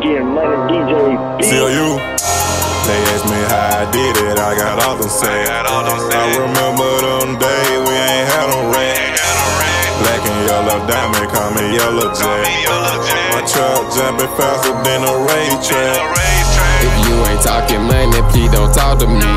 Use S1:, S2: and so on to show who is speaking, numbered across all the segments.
S1: getting money, DJ. Feel you. They asked me how I did it, I got all them say. I, I remember them day we ain't had no rain. Black and yellow diamond, call me Yellow Jack. My truck jumping faster than a racetrack.
S2: If you ain't talking money, please don't talk to me.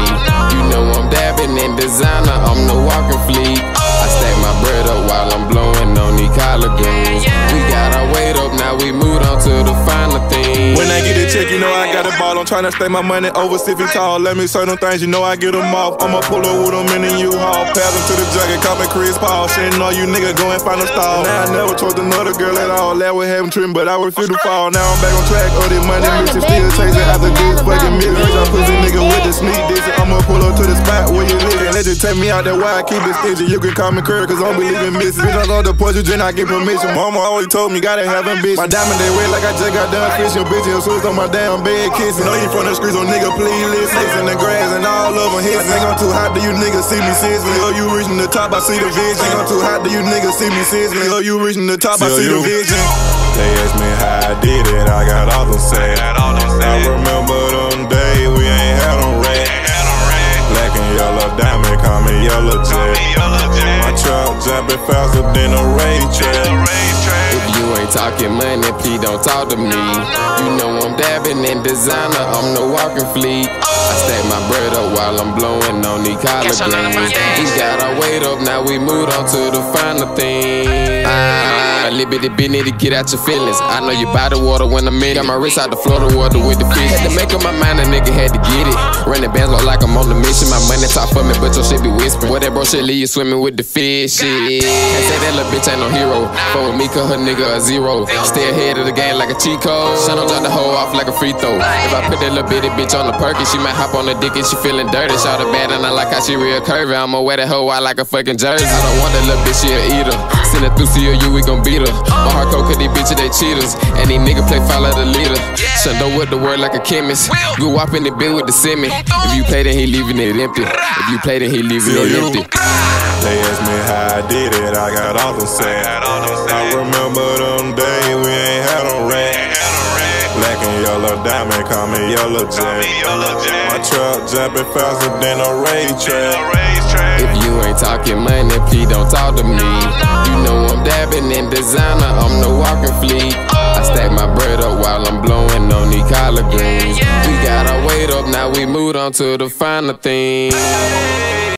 S2: You know I'm dabbing in designer, I'm the walking fleet. I stack my bread up while I'm blowing on these collard greens. We got our weight up, now we moved on to the final thing.
S1: When I get a check, you know I got a ball. I'm tryna stay my money over six feet tall. Let me say them things, you know I get them off. I'ma pull up with them in the U-Haul. Pass them to the jacket, call me Chris Paul. Shitting all you niggas go and find a stall. Now I never trust another girl at all. That would have trim, but I refuse to fall. Now I'm back on track. All this money, mission still chasing after this fucking millions. I'm pussy nigga with the sneak this. I'ma pull up to the spot where you live. You take me out that why I keep it stingy. You can call me Curry, cause I'm believing misses. Bitch, I love the push you, I get permission. Mama always told me, gotta have ambition. My diamond, they wet like I just got done fishing. Bitch, and switch on my damn bed kissing. Know you from the streets, so nigga, please listen. In the grass and all of them hits. Nigga, I'm too hot, do you niggas see me sizzling? Oh, you reaching the top, I see the vision. I'm too hot, do you niggas see me sizzling? Oh, you reaching the top, I see the vision. They ask me how I did it, I got all me Yellow Jet. My truck jumping faster than a race track.
S2: If you ain't talking money, please don't talk to me. You know I'm dabbing in designer, I'm the walking fleet. I stack my bread up while I'm blowing on these collard greens. We got our weight up, now we moved on to the final thing. A little bit of business to get out your feelings. I know you buy the water when I'm in it. Got my wrist out the Florida water with the fish. Had to make up my mind, a nigga had to get it. Running bands look like I'm on the mission. Money talk for me, but your shit be whispering. What that bro shit leave you swimming with the fish. Shit. Can't say that little bitch ain't no hero. Fuck with me, cause her nigga a zero. Stay ahead of the game like a cheat code. Son drop the hoe off like a free throw. If I put that little bitty bitch on the perky, she might hop on the dick and she feeling dirty. Shout her bad and I like how she real curvy. I'ma wear that hoe out like a fucking jersey. I don't want that little bitch, she a eater. Send her through COU, we gon' beat her. My heart cold, cause these bitches, they cheaters. And these niggas play follow the leader. Shaundo with the word like a chemist. Good wop the bill with the semi. If you play, then he leaving it empty. If you played then he leaving it empty.
S1: They ask me how I did it, I got all them say. I remember them days we ain't had no rent. Black and yellow diamond, call me Yellow Jet. My truck jumping faster than a race track.
S2: If you ain't talking money, please don't talk to me. You know I'm dabbing in designer, I'm the walking fleet. I stack my bread up while I'm blowing on these collard greens. We got our weight up, now we moved on to the final thing.